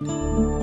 了。